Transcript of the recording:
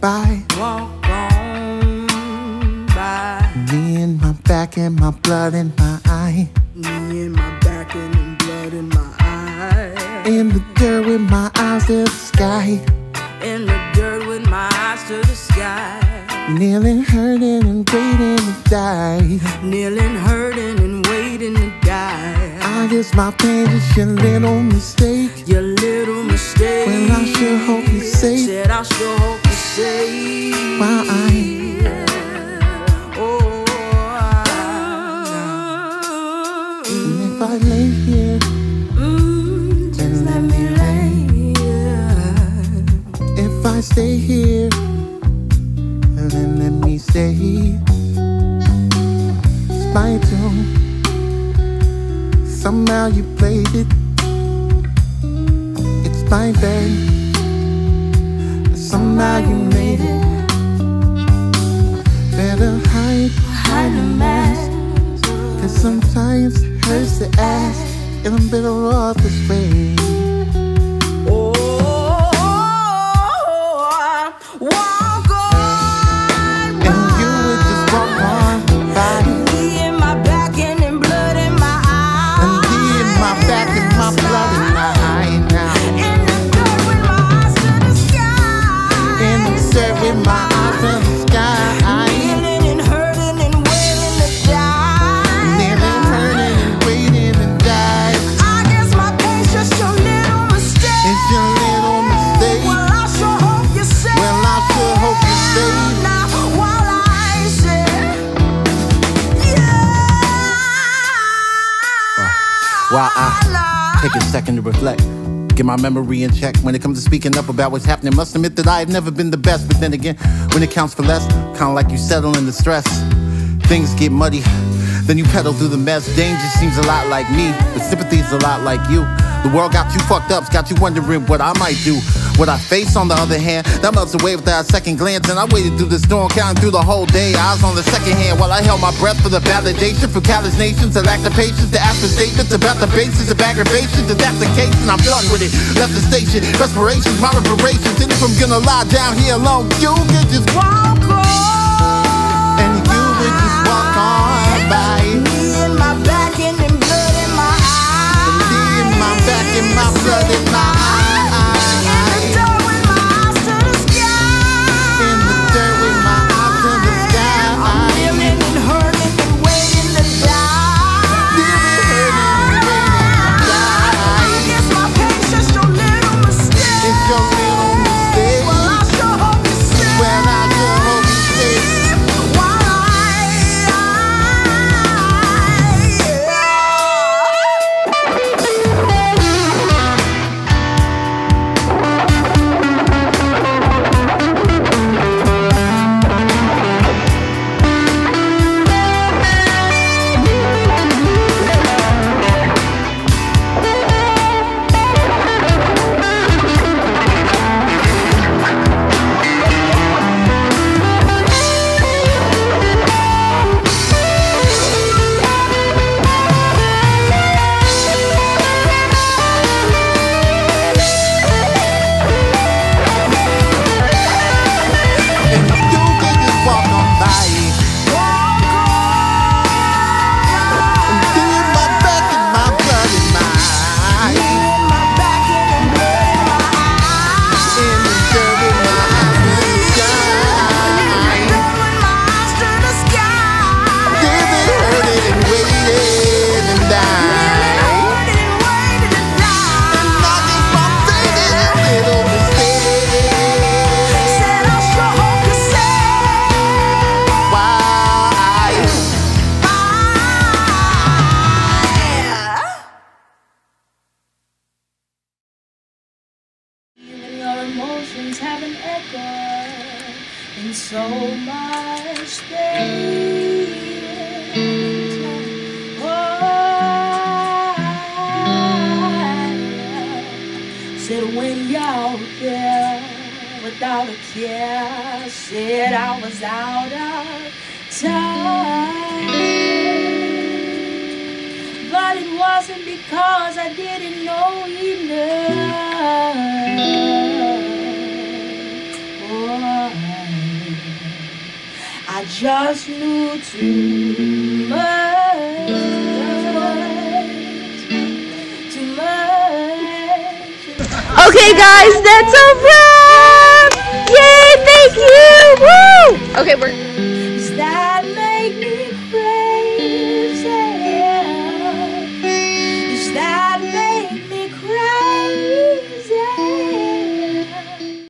by. Walk on by. Me and my back and my blood in my eye. Me and my back and the blood in my eye. In the dirt with my eyes to the sky. In the dirt with my eyes to the sky. Kneeling, hurting, and waiting to die. Kneeling, hurting, and waiting to die. I guess my pain is your little mistake. Your little mistake. When I should hope you're safe. Said I should hope you're. While I Oh, And if I lay here, mm, just let let me me lay here. if I stay here, then let me stay. Spite you, somehow you played it. It's my bad. Somehow you made it. Better hide Hide the mask. Cause sometimes it hurts to ask, and I'm better off this way. While I take a second to reflect. Get my memory in check when it comes to speaking up about what's happening. Must admit that I have never been the best, but then again, when it counts for less, kinda like you settle in the stress. Things get muddy, then you pedal through the mess. Danger seems a lot like me, but sympathy's a lot like you. The world got you fucked up, got you wondering what I might do. What I face, on the other hand, that melts away without a second glance. And I waited through the storm, counting through the whole day. Eyes on the second hand while I held my breath for the validation from callous nations. A lack of patience to ask for statements about the basis of that's the case, then I'm done with it. Left the station, respirations, my reparations. And if I'm gonna lie down here alone, you can just walk on. Echo in so much I said when y'all there without a care, said I was out of time. But it wasn't because I didn't know enough. just knew too much, too much. Okay, guys, that's a wrap! Yay! Thank you. Woo! Okay, we're.